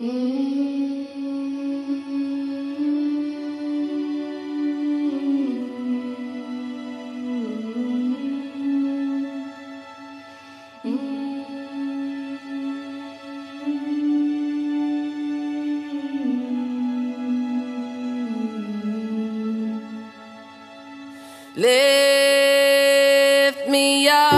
Lift me up.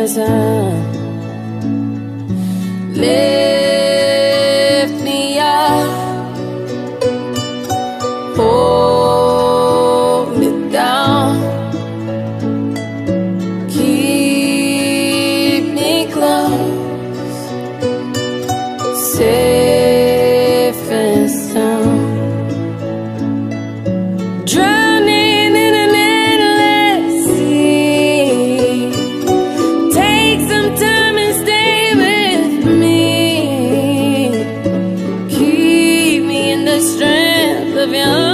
ransom. Lift me up. Hold me down. Keep me close. Safe and sound. Drown strength of your